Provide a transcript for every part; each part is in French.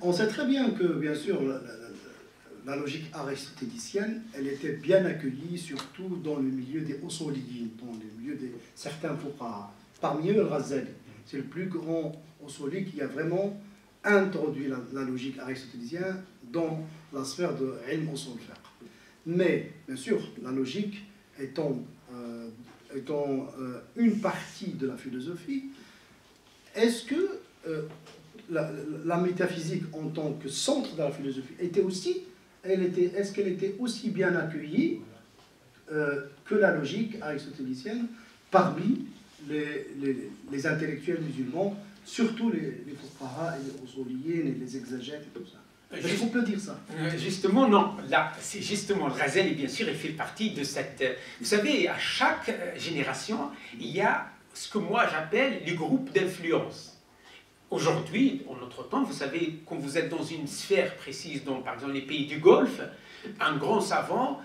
on sait très bien que, bien sûr, la, logique aristotélicienne, elle était bien accueillie, surtout dans le milieu des Osoliyin, dans le milieu de certains fuqaha. Parmi eux, le. C'est le plus grand Osoli qui a vraiment introduit la, logique aristotélicienne dans la sphère de ilm Mais, bien sûr, la logique étant, euh, euh, une partie de la philosophie, est-ce que euh, la, métaphysique en tant que centre de la philosophie était aussi, elle était, est-ce qu'elle était aussi bien accueillie que la logique aristotélicienne parmi les, les, les intellectuels musulmans surtout les, les et les Osoliens et les exagètes et tout ça? Est-ce qu'on peut dire ça? Euh, Justement, non. Là, c'est justement le Razel, bien sûr, il fait partie de cette. Euh, vous savez, à chaque euh, génération, il y a ce que moi j'appelle les groupes d'influence. Aujourd'hui, en notre temps, vous savez, quand vous êtes dans une sphère précise, dans par exemple les pays du Golfe, un grand savant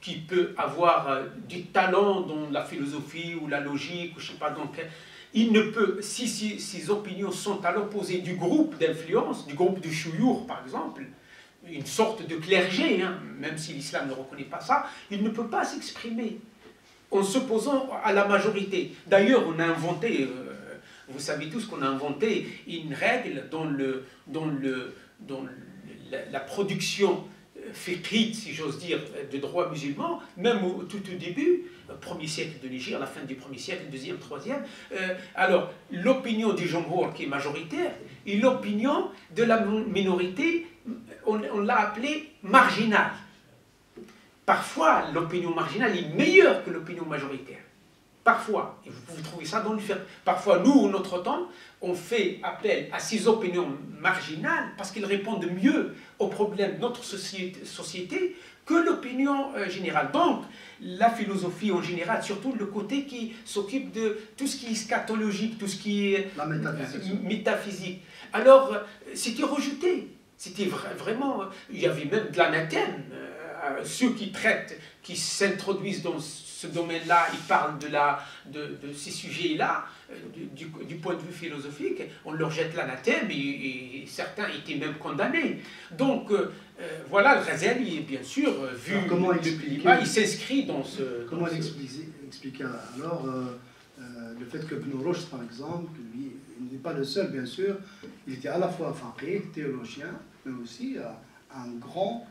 qui peut avoir du talent dans la philosophie ou la logique, ou je sais pas, donc il ne peut, si, ses opinions sont à l'opposé du groupe d'influence, du groupe du chouyour par exemple, une sorte de clergé, hein, même si l'islam ne reconnaît pas ça, il ne peut pas s'exprimer en s'opposant à la majorité. D'ailleurs, on a inventé, euh, vous savez tous qu'on a inventé une règle dans, le, dans, le, dans la, production fiqhite, si j'ose dire, de droit musulman, même au, tout au début, premier siècle de l'Égypte, la fin du premier siècle, deuxième, troisième. Euh, alors, l'opinion du Jombour qui est majoritaire et l'opinion de la minorité, on l'a appelée marginale. Parfois, l'opinion marginale est meilleure que l'opinion majoritaire. Parfois, et vous trouver ça dans le fait. Parfois, nous, en notre temps, on fait appel à ces opinions marginales parce qu'elles répondent mieux aux problèmes de notre société, que l'opinion euh, générale. Donc, la philosophie en général, surtout le côté qui s'occupe de tout ce qui est scatologique, tout ce qui est la métaphysique. métaphysique. Alors, euh, c'était rejeté. C'était vraiment. Il y avait même de l'anathème. Euh, ceux qui traitent, qui s'introduisent dans ce domaine-là, ils parlent de, la, de, de ces sujets-là, euh, du, du, point de vue philosophique, on leur jette l'anathème et, certains étaient même condamnés. Donc, voilà, le Razali, bien sûr, vu comment il s'inscrit dans ce... Comment expliquer, alors le fait que Ibn Rushd, par exemple, lui, il n'est pas le seul, bien sûr, il était à la fois faqih, théologien, mais aussi un grand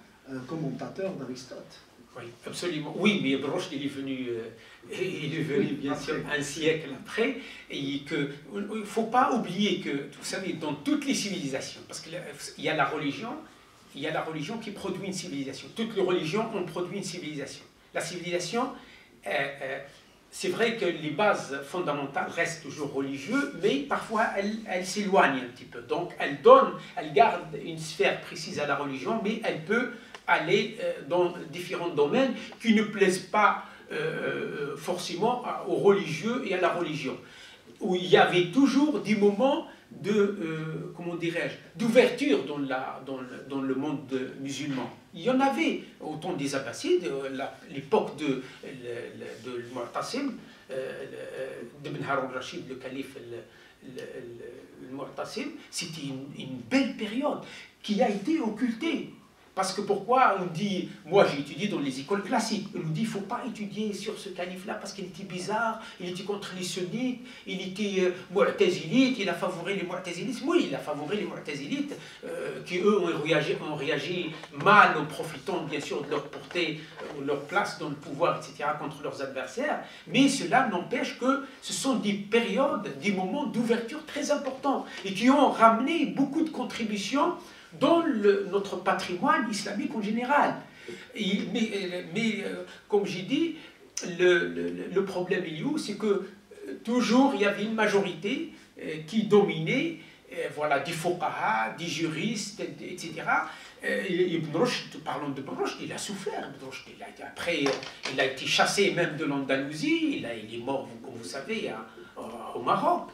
commentateur d'Aristote. Oui, absolument. Oui, mais Rushd, il est venu, il est venu bien sûr un siècle après, et que il ne faut pas oublier que, vous savez, dans toutes les civilisations, parce qu'il y a la religion, il y a la religion qui produit une civilisation. Toutes les religions ont produit une civilisation. La civilisation, euh, euh, c'est vrai que les bases fondamentales restent toujours religieuses, mais parfois elles, elles s'éloignent un petit peu. Donc elle donne, elle garde une sphère précise à la religion, mais elle peut aller euh, dans différents domaines qui ne plaisent pas forcément aux religieux et à la religion. Où il y avait toujours des moments de, euh, comment dirais-je, d'ouverture dans, dans, le, dans le monde musulman. Il y en avait au temps des Abbassides, euh, l'époque de, de, de Mu'tasim, euh, d'Ibn Harun Rashid, le calife le, Mu'tasim, c'était une, une, belle période qui a été occultée. Parce que pourquoi on dit, moi j'ai étudié dans les écoles classiques, on nous dit il ne faut pas étudier sur ce calife-là parce qu'il était bizarre, il était contre les sunnites, il était euh, il a favorisé les mu'tazilites. Oui, il a favorisé les mu'tazilites euh, qui eux ont réagi, ont réagi mal en profitant bien sûr de leur portée, euh, leur place dans le pouvoir, etc., contre leurs adversaires. Mais cela n'empêche que ce sont des périodes, des moments d'ouverture très importants et qui ont ramené beaucoup de contributions dans notre patrimoine islamique en général. mais, mais euh, comme j'ai dit, le, le, problème il c'est que euh, toujours il y avait une majorité euh, qui dominait, voilà, des fuqaha, des juristes, etc. Et Ibn Rushd, parlons de Ibn Rushd, il a souffert. a, après, il a été chassé même de l'Andalousie, il, il, est mort, comme vous savez, au Maroc.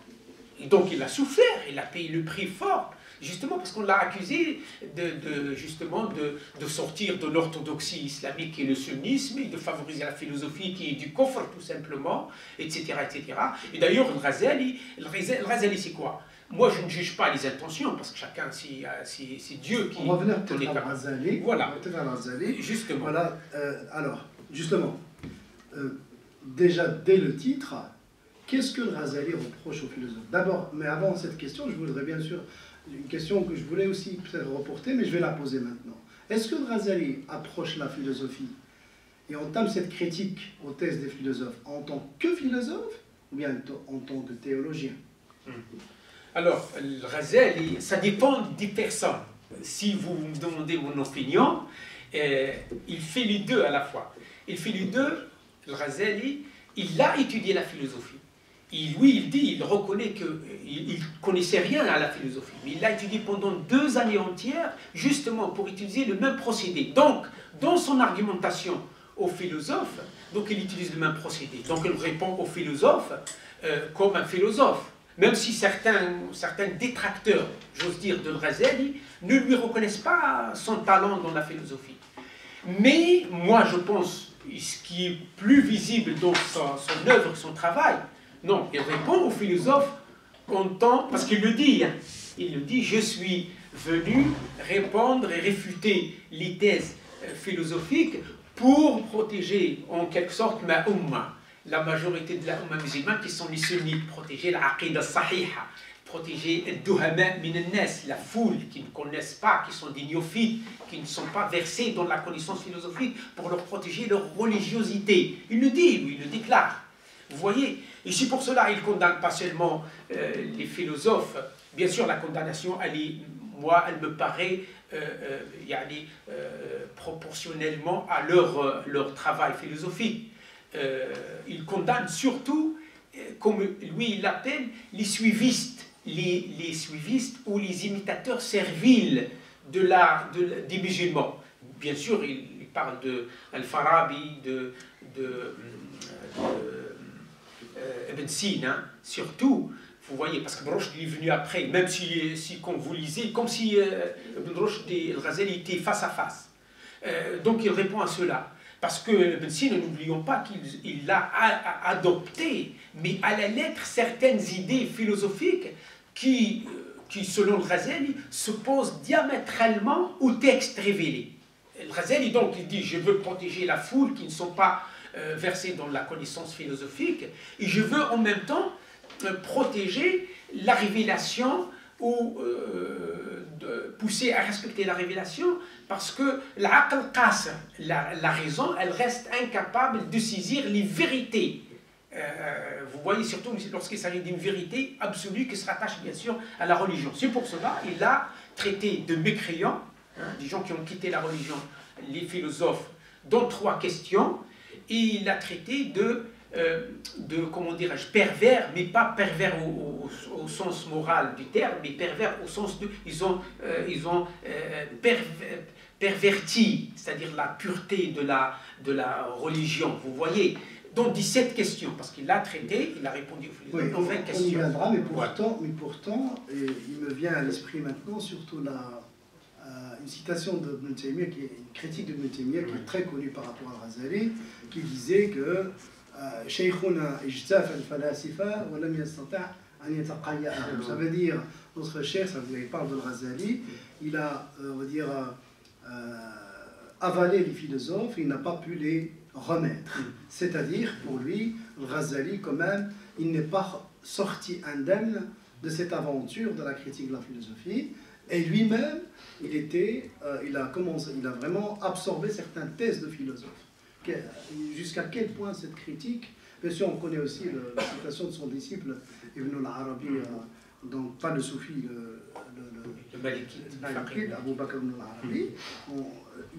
Et donc il a souffert, il a payé le prix fort justement parce qu'on l'a accusé de, justement de, sortir de l'orthodoxie islamique et le sunnisme, et de favoriser la philosophie qui est du coffre tout simplement, etc. etc. Et d'ailleurs, le Razali, Razali c'est quoi? Moi, je ne juge pas les intentions, parce que chacun, c'est Dieu qui... On va venir peut-être à Razali. Voilà. Peut-être à Razali. Justement. Voilà. Euh, alors, justement, euh, déjà dès le titre, qu'est-ce que Razali reproche aux philosophes? D'abord, mais avant cette question, je voudrais bien sûr... Une question que je voulais aussi peut-être reporter, mais je vais la poser maintenant. Est-ce que Razali approche la philosophie et entame cette critique aux thèses des philosophes en tant que philosophe ou bien en tant que théologien? Hmm. Alors, Razali, ça dépend des personnes. Si vous me demandez mon opinion, euh, il fait les deux à la fois. Il fait les deux, Razali, il a étudié la philosophie. Et lui, il dit, il reconnaît qu'il ne connaissait rien à la philosophie, mais il l'a étudié pendant deux années entières, justement pour utiliser le même procédé. Donc, dans son argumentation aux philosophes, donc il utilise le même procédé. Donc il répond aux philosophes euh, comme un philosophe. Même si certains, certains détracteurs, j'ose dire, de Razali, ne lui reconnaissent pas son talent dans la philosophie. Mais moi, je pense, ce qui est plus visible dans son, son œuvre, son travail, non, il répond aux philosophes content, parce qu'il le dit, hein. il le dit, je suis venu répondre et réfuter les thèses euh, philosophiques pour protéger en quelque sorte ma umma la majorité de la Ummah musulmane qui sont les sunnites, protéger l'aqidah sahiha, protéger la foule qui ne connaissent pas, qui sont des néophytes, qui ne sont pas versés dans la connaissance philosophique, pour leur protéger leur religiosité. Il le dit, il le déclare. Vous voyez C'est pour cela il condamne pas seulement euh, les philosophes. Bien sûr, la condamnation, elle moi, elle me paraît euh, euh, proportionnellement à leur, travail philosophique. Il condamne surtout, comme lui il l'appelle, les suivistes, les, suivistes ou les imitateurs serviles de des musulmans. Bien sûr, il, parle de Al-Farabi, de, Ibn Sina, surtout. Vous voyez, parce que Broch est venu après, même si, si quand vous lisez, comme si Ibn Rushd et Al-Ghazali étaient face à face. donc il répond à cela. Parce que Ben Sina, n'oublions pas qu'il a adopté, mais à la lettre, certaines idées philosophiques qui, euh, qui selon le Razali, s'opposent diamétralement au texte révélé. Le Razali, donc, il dit, je veux protéger la foule qui ne sont pas euh, versées dans la connaissance philosophique, et je veux en même temps euh, protéger la révélation ou de pousser à respecter la révélation parce que la, la raison, elle reste incapable de saisir les vérités. Euh, vous voyez surtout lorsqu'il s'agit d'une vérité absolue qui se rattache bien sûr à la religion. C'est pour cela qu'il a traité de mécréants, hein, des gens qui ont quitté la religion, les philosophes, dans trois questions, et il a traité de euh, de, comment dirais-je, pervers, mais pas pervers au, sens moral du terme, mais pervers au sens de... Ils ont, euh, ils ont euh, perverti, c'est-à-dire la pureté de la, de la religion, vous voyez donc 17 questions, parce qu'il l'a traité, il a répondu aux oui, 20 questions. On y viendra, mais pourtant, mais pourtant et il me vient à l'esprit maintenant surtout la, euh, une citation de Ibn qui est une critique de Ibn oui. qui est très connue par rapport à Razali, qui disait que euh, Shaykhuna al-falasifa wa lam ah, Ça veut dire, notre cher, ça vous parle de Razali, il a, euh, on va dire, avalé les philosophes, il n'a pas pu les remettre. C'est-à-dire, pour lui, Razali, quand même, il n'est pas sorti indemne de cette aventure de la critique de la philosophie. Et lui-même, il, était, euh, il, a commencé, il a vraiment absorbé certaines thèses de philosophes jusqu'à quel point cette critique, bien sûr on connaît aussi la citation de son disciple Ibn al-Arabi, euh, donc pas le soufi, le, le, le Abu Bakr ibn al-Arabi,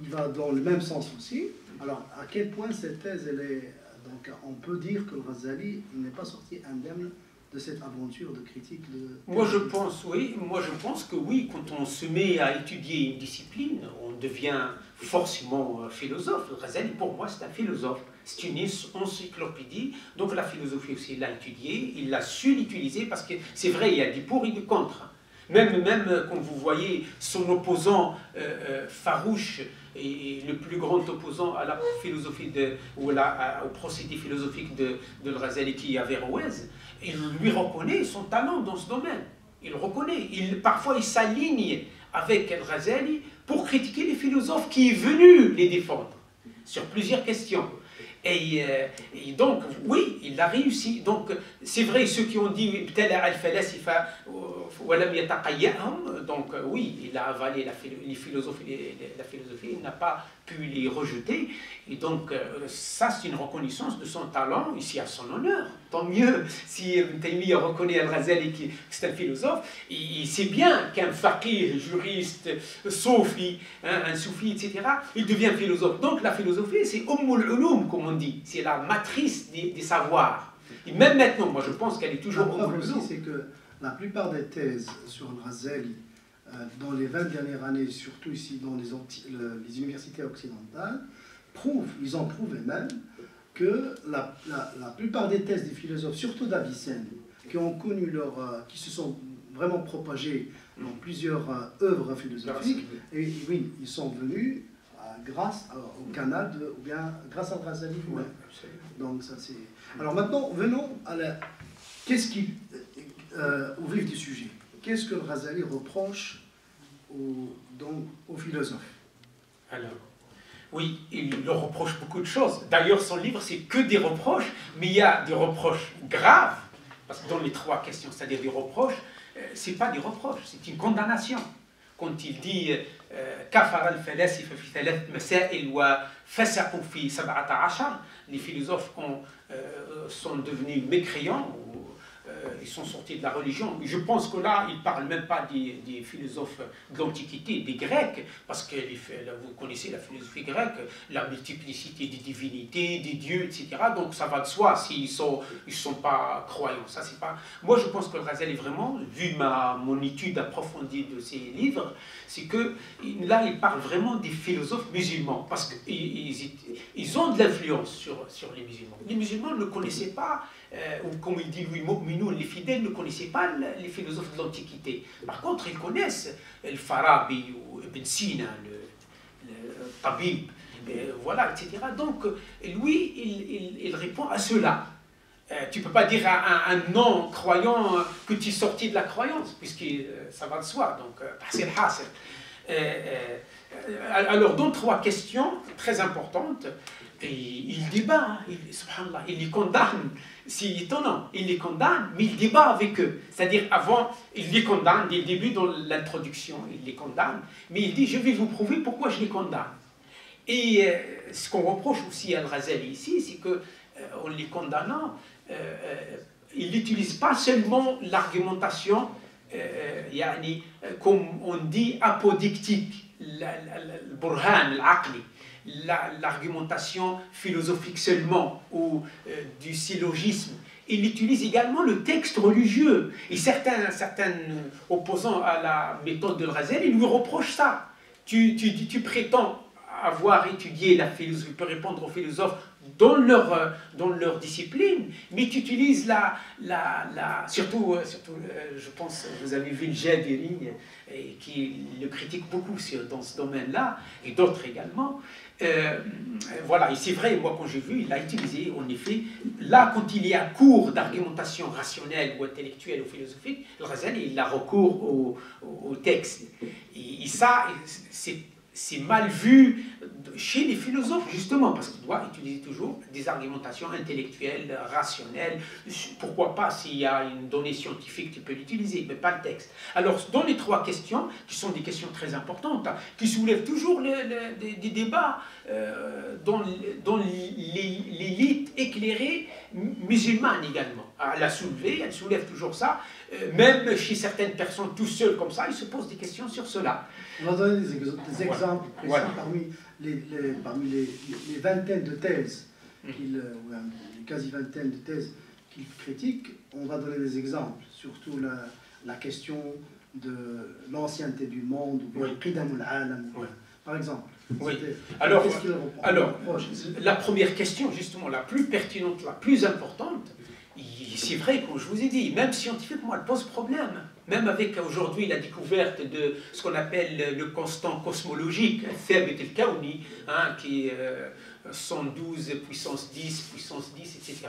il va dans le même sens aussi. Alors à quel point cette thèse, elle est, donc on peut dire que Ghazali n'est pas sorti indemne de cette aventure de critique de... Moi je pense, oui, moi je pense que oui, quand on se met à étudier une discipline, on devient forcément euh, philosophe. Razali, pour moi, c'est un philosophe. C'est une encyclopédie. Donc la philosophie aussi, il l'a étudiée, il l'a su l'utiliser parce que c'est vrai, il y a des pour et des contre. Même, même euh, quand vous voyez son opposant euh, farouche et, le plus grand opposant à la philosophie de, ou au procédé philosophique de, de Razali qui est Averroès, il lui reconnaît son talent dans ce domaine. il reconnaît. Il, parfois, il s'aligne avec Al-Ghazali pour critiquer les philosophes qui est venu les défendre sur plusieurs questions. Et, euh, et, donc, oui, il a réussi. Donc, c'est vrai, ceux qui ont dit donc oui, il a avalé la, les philosophies, la philosophie, il n'a pas pu les rejeter. Et donc, euh, ça, c'est une reconnaissance de son talent, ici à son honneur. Tant mieux si Taimi reconnaît Al-Razali que c'est un philosophe. Il sait bien qu'un fakir, juriste, soufi, hein, un soufi, etc., il devient philosophe. Donc, la philosophie, c'est Ummul Ulum, comme on dit. C'est la matrice des, savoirs. Et même maintenant, moi, je pense qu'elle est toujours Ummul Ulum. c'est que la plupart des thèses sur Al-Razali, euh, dans les 20 dernières années, surtout ici dans les, les universités occidentales, prouvent, ils ont prouvé même, que la, la, plupart des thèses des philosophes, surtout d'Avicenne, qui ont connu leur, euh, qui se sont vraiment propagés dans plusieurs euh, œuvres philosophiques, et oui, ils sont venus grâce au canal, de, ou bien grâce à Razali Donc ça c'est. Alors maintenant, venons à la. Qu'est-ce qui, au vif du sujet, qu'est-ce que Razali reproche donc, aux philosophes Alors, oui, il leur reproche beaucoup de choses. D'ailleurs, son livre, c'est que des reproches, mais il y a des reproches graves, parce que dans les trois questions, c'est-à-dire des reproches, euh, c'est pas des reproches, c'est une condamnation. Quand il dit euh, les philosophes ont, euh, sont devenus mécréants ils sont sortis de la religion. Je pense que là, il ne parle même pas des, philosophes de l'Antiquité, des Grecs, parce que vous connaissez la philosophie grecque, la multiplicité des divinités, des dieux, etc. Donc ça va de soi s'ils ne sont, ils sont pas croyants. Ça, c'est pas... Moi, je pense que Razel est vraiment, vu ma, mon étude approfondie de ses livres, c'est que là, il parle vraiment des philosophes musulmans, parce qu'ils ils ont de l'influence sur, sur les musulmans. Les musulmans ne connaissaient pas euh, ou comme il dit Louis les fidèles ne connaissaient pas les philosophes de l'Antiquité. Par contre, ils connaissent le Farabi ou Ibn Sina, le, Tabib, euh, voilà, etc. Donc, lui, il, répond à cela. Euh, tu ne peux pas dire à un, non-croyant que tu es sorti de la croyance, puisque ça va de soi. Donc, c'est alors, dans trois questions très importantes, il débat, hein, il, les condamne c'est étonnant. Il les condamne, mais il débat avec eux. C'est-à-dire, avant, il les condamne, dès le début, dans l'introduction, il les condamne, mais il dit, je vais vous prouver pourquoi je les condamne. Et euh, ce qu'on reproche aussi à Al-Razali ici, c'est qu'en euh, les condamnant, euh, il n'utilise pas seulement l'argumentation, comme on dit, apodictique, burhan, l'aqli l'argumentation philosophique seulement ou euh, du syllogisme. Il utilise également le texte religieux. Et certains, certains opposants à la méthode de Razel, ils lui reprochent ça. Tu, tu, tu prétends avoir étudié la philosophie, tu peux répondre aux philosophes dans leur, euh, dans leur discipline, mais tu utilises la, la, surtout, euh, surtout je pense, vous avez vu le Jadiri, qui le critique beaucoup dans ce domaine-là, et d'autres également. Euh, voilà, et c'est vrai, moi quand j'ai vu, il a utilisé en effet, là quand il y a cours d'argumentation rationnelle ou intellectuelle ou philosophique, le Razali, il a recours au, au texte. et ça, c'est c'est mal vu chez les philosophes, justement, parce qu'il doit utiliser toujours des argumentations intellectuelles, rationnelles. Pourquoi pas s'il y a une donnée scientifique, tu peux l'utiliser, mais pas le texte. Alors, dans les trois questions, qui sont des questions très importantes, hein, qui soulèvent toujours des, débats euh, dans, dans l'élite éclairée musulmane également. Elle a soulevé, elle soulève toujours ça. Euh, même chez certaines personnes tout seules comme ça, ils se posent des questions sur cela. On va donner des, exemples précis parmi, les, parmi les, vingtaines de thèses, mm. qu'il, euh, les quasi-vingtaines de thèses qu'il critique. On va donner des exemples, surtout la, la question de l'ancienneté du monde, ou bien oui. par exemple. Oui. Alors, alors la première question, justement, la plus pertinente, la plus importante, c'est vrai, comme je vous ai dit, même scientifiquement, elle pose problème. Même avec aujourd'hui la découverte de ce qu'on appelle le constant cosmologique, hein, qui euh, 112 puissance 10, puissance 10, etc.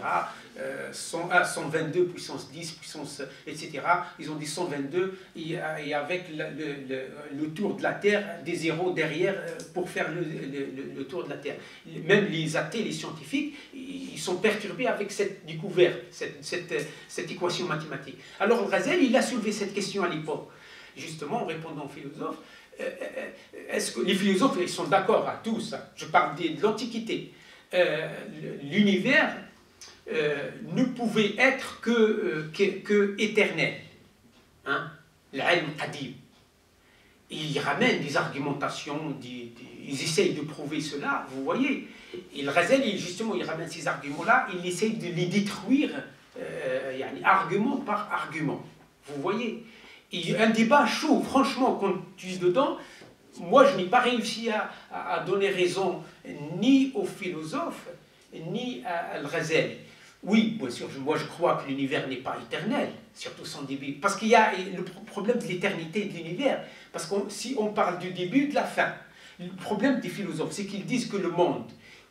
122 puissance 10, puissance, etc. Ils ont dit 122 et, avec le, tour de la Terre, des zéros derrière euh, pour faire le, tour de la Terre. Même les athées, les scientifiques, ils sont perturbés avec cette découverte, cette, équation mathématique. Alors Razel, il a soulevé cette question à l'époque, justement en répondant aux philosophes. Euh, que les philosophes ils sont d'accord à tout ça? Je parle de l'Antiquité. Euh, l'univers ne pouvait être que, que, éternel. Hein? Qadim. Il ramène des argumentations, ils essayent de prouver cela, vous voyez. Il Razel, justement, il ramène ces arguments-là, il essaye de les détruire, euh, argument par argument. Vous voyez? Un débat chaud, franchement, qu'on utilise dedans, moi je n'ai pas réussi à, donner raison ni aux philosophes, ni à Al-Razel. Oui, bien sûr, moi je crois que l'univers n'est pas éternel, surtout son début. Parce qu'il y a le problème de l'éternité de l'univers. Parce que si on parle du début, de la fin, le problème des philosophes, c'est qu'ils disent que le monde,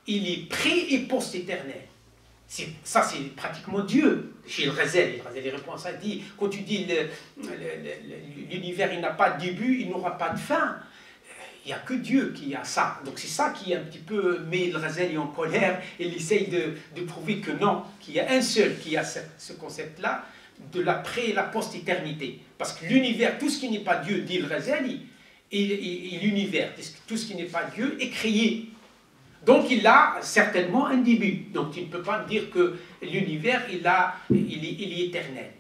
il est pré- et post-éternel. Ça, c'est pratiquement Dieu. Chez le Razel, il répond à ça, dit, quand tu dis l'univers, il n'a pas de début, il n'aura pas de fin, il n'y a que Dieu qui a ça. Donc c'est ça qui un petit peu met le Razel en colère, et il essaye de, de prouver que non, qu'il y a un seul qui a ce, concept-là, de l'après et la post-éternité. Parce que l'univers, tout ce qui n'est pas Dieu, dit le Razel, et l'univers, tout ce qui n'est pas Dieu, est créé donc il a certainement un début. Donc tu ne peux pas dire que l'univers, il, il est éternel.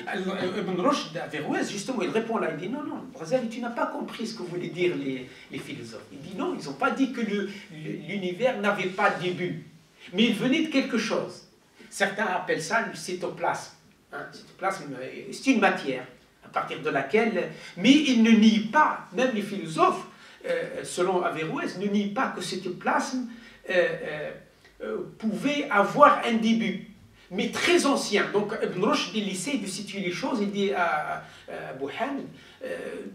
Ibn Rushd d'Averroès, justement, il répond là, il dit non, non, Brazil, tu n'as pas compris ce que voulaient dire les, les philosophes. Il dit non, ils n'ont pas dit que l'univers n'avait pas début, mais il venait de quelque chose. Certains appellent ça le cytoplasme. Hein, cytoplasme, c'est une matière à partir de laquelle, mais ils ne nient pas, même les philosophes, euh, selon Averroès, ne nie pas que cette plasme euh, euh, pouvait avoir un début, mais très ancien. Donc Ibn Rushd, il essaie de situer les choses, il dit à, Abu Hamid,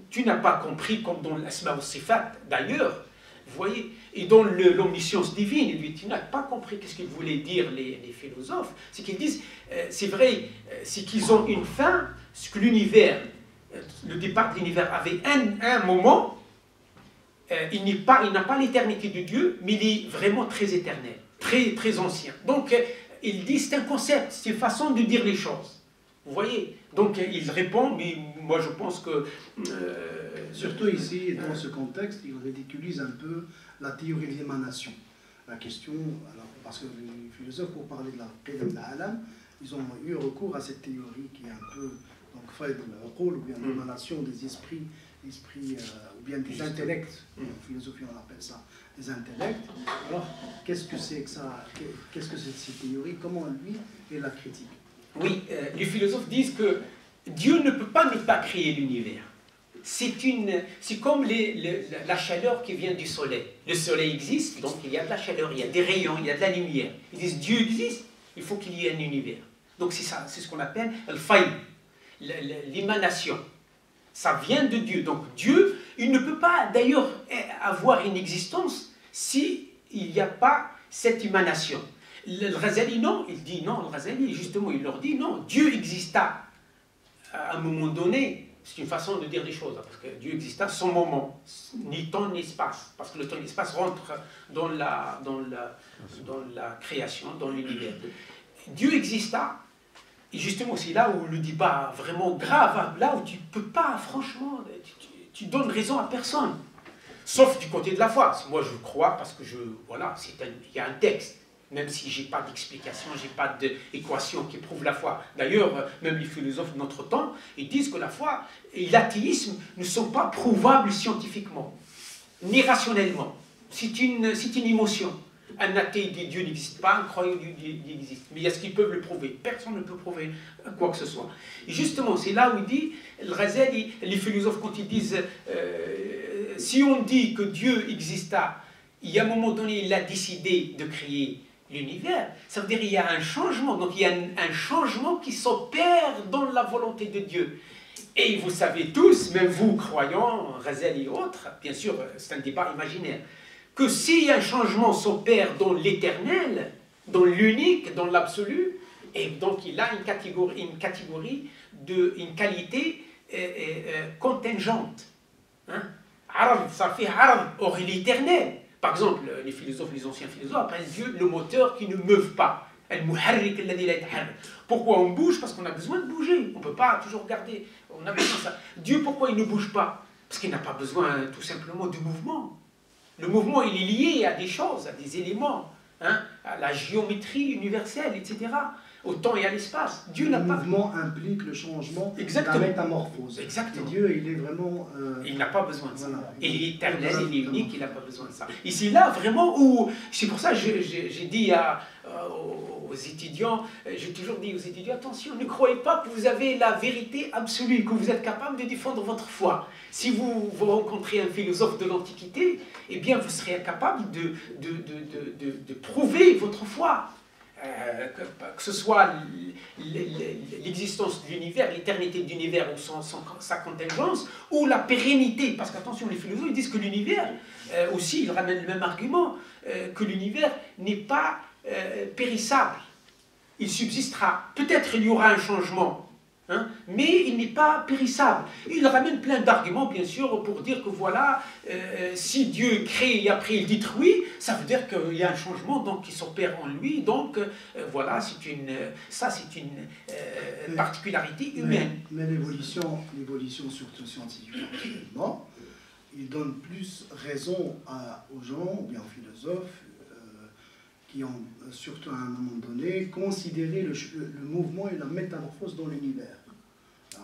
tu n'as pas compris comme dans l'Asma Sifat d'ailleurs, vous voyez, et dans l'omniscience divine, il dit, tu n'as pas compris qu'est-ce qu'ils voulaient dire les, philosophes, c'est qu'ils disent, c'est vrai, c'est qu'ils ont une fin, ce que l'univers, le départ de l'univers avait un, un moment, euh, il n'a pas, l'éternité de Dieu, mais il est vraiment très éternel, très, très ancien. Donc, euh, il dit c'est un concept, c'est une façon de dire les choses. Vous voyez Donc, euh, il répond, mais moi je pense que. Surtout ici, dans ce contexte, il ridiculise un peu la théorie de l'émanation. La question, alors, parce que les philosophes, pour parler de la Qidam d'Alam, ils ont eu recours à cette théorie qui est un peu, donc, fait le rôle ou bien mm. l'émanation des esprits, esprits bien des intellects, en philosophie on appelle ça des intellects. Alors, qu'est-ce que c'est que ça Qu'est-ce que c'est cette théorie Comment lui et la critique? Oui, euh, les philosophes disent que Dieu ne peut pas ne pas créer l'univers. C'est une, c'est comme les, la chaleur qui vient du soleil. Le soleil existe, donc il y a de la chaleur, il y a des rayons, il y a de la lumière. Ils disent Dieu existe, il faut qu'il y ait un univers. Donc c'est ça, c'est ce qu'on appelle le l'émanation. Ça vient de Dieu. Donc Dieu, il ne peut pas d'ailleurs avoir une existence s'il n'y a pas cette émanation. Le Razali, non, il dit non, le Razali, justement, il leur dit non, Dieu exista à un moment donné. C'est une façon de dire les choses, parce que Dieu exista sans moment, ni temps ni espace, parce que le temps et l'espace rentrent dans la, dans, la, dans la création, dans l'univers. Dieu exista, et justement, c'est là où le débat vraiment grave, là où tu ne peux pas, franchement, tu, donnes raison à personne. Sauf du côté de la foi. Moi, je crois parce que je. Voilà, il y a un texte. Même si je n'ai pas d'explication, je n'ai pas d'équation qui prouve la foi. D'ailleurs, même les philosophes de notre temps, ils disent que la foi et l'athéisme ne sont pas prouvables scientifiquement, ni rationnellement. C'est une, une émotion. Un athée dit Dieu n'existe pas, un croyant dit Dieu existe. Mais est-ce qu'ils peuvent le prouver Personne ne peut prouver quoi que ce soit. Et justement, c'est là où il dit, le Razel, les philosophes, quand ils disent, euh, si on dit que Dieu exista, il y a un moment donné, il a décidé de créer l'univers, ça veut dire qu'il y a un changement. Donc il y a un, changement qui s'opère dans la volonté de Dieu. Et vous savez tous, même vous, croyants, Razel et autres, bien sûr, c'est un débat imaginaire que si un changement s'opère dans l'éternel, dans l'unique, dans l'absolu, et donc il a une catégorie, une catégorie de, une qualité euh, euh, euh, contingente. Hein? ça fait or l'éternel. Par exemple, les philosophes, les anciens philosophes appellent Dieu le moteur qui ne meuve pas. Pourquoi on bouge? Parce qu'on a besoin de bouger. On ne peut pas toujours garder. On a besoin de ça. Dieu, pourquoi il ne bouge pas? Parce qu'il n'a pas besoin tout simplement de mouvement. Le mouvement, il est lié à des choses, à des éléments, hein, à la géométrie universelle, etc au temps et à l'espace. Dieu n'a pas. Le mouvement implique le changement, Exactement. la métamorphose. Exactement. Et Dieu, il est vraiment. Euh, il n'a pas besoin de ça. Il est éternel, il est unique, il n'a pas besoin de ça. Ici, là, vraiment, où. C'est pour ça que j'ai dit à, euh, aux étudiants, euh, j'ai toujours dit aux étudiants, attention, ne croyez pas que vous avez la vérité absolue, que vous êtes capable de défendre votre foi. Si vous, vous rencontrez un philosophe de l'Antiquité, eh bien, vous serez incapable de, de, de, de, prouver votre foi. Euh, que, ce soit l'existence de l'univers, l'éternité de l'univers ou sa contingence, ou la pérennité. Parce qu'attention, les philosophes disent que l'univers, euh, aussi, ils ramènent le même argument, que l'univers n'est pas périssable. Il subsistera. Peut-être il y aura un changement, Hein? mais il n'est pas périssable. Il ramène plein d'arguments, bien sûr, pour dire que voilà, euh, si Dieu crée et après il détruit, ça veut dire qu'il y a un changement donc, qui s'opère en lui. Donc euh, voilà, c'est une, ça c'est une euh, particularité humaine. Mais, l'évolution, l'évolution surtout scientifique actuellement, il donne plus raison aux gens, ou bien aux philosophes, qui ont, surtout à un moment donné, considéré le, mouvement et la métamorphose dans l'univers.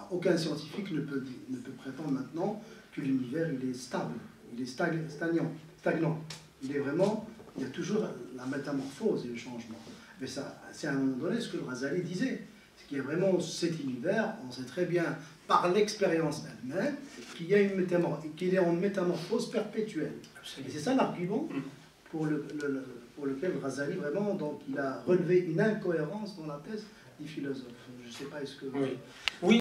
Aucun scientifique ne peut, ne peut prétendre maintenant que l'univers il est stable, il est stagnant, stagnant. Il est vraiment, il y a toujours la métamorphose et le changement. Mais ça, c'est à un moment donné ce que le Razali disait. C'est qu'il y a vraiment cet univers, on sait très bien par l'expérience elle-même qu'il une métamorphose, qu'il est en métamorphose perpétuelle. Et c'est ça l'argument mm. pour le pour lequel Razali, vraiment, donc, il a relevé une incohérence dans la thèse des philosophes. Je ne sais pas, est-ce que... Oui.